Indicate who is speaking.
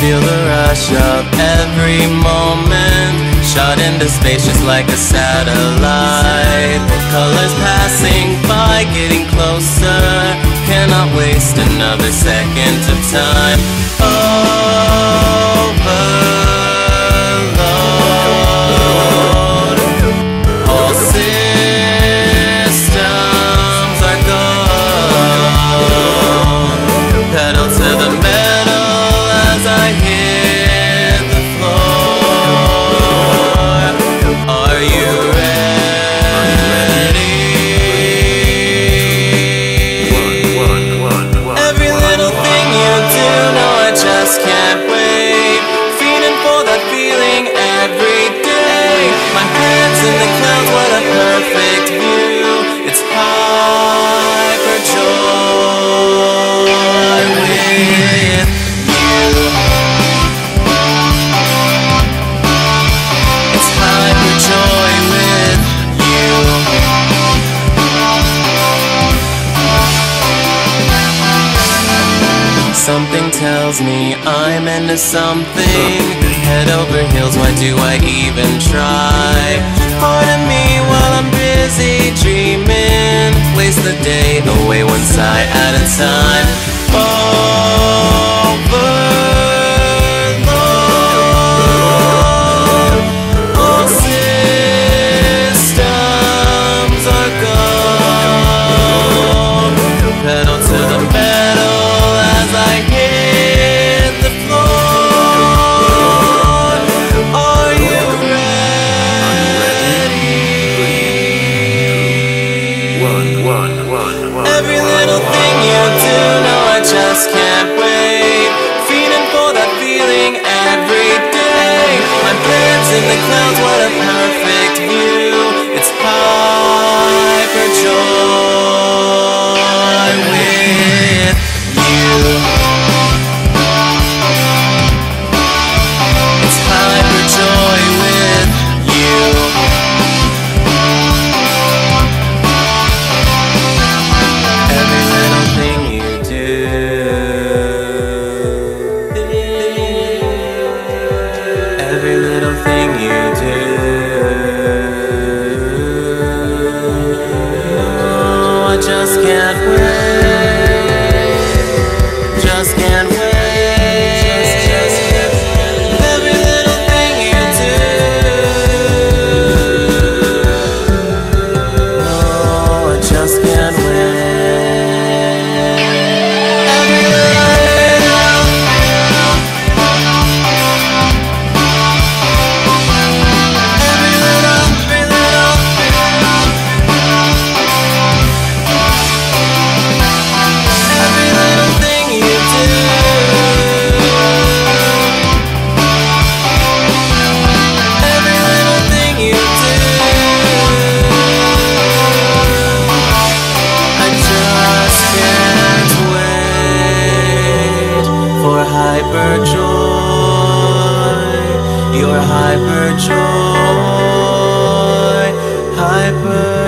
Speaker 1: feel the rush of every moment. Shot into space just like a satellite. Colors passing by, getting closer. Cannot waste another second of time. Oh. tells me I'm into something. Head over heels, why do I even try? Part of me while I'm busy dreaming. Place the day away one side at a time. Hyper joy, your hyper joy, hyper.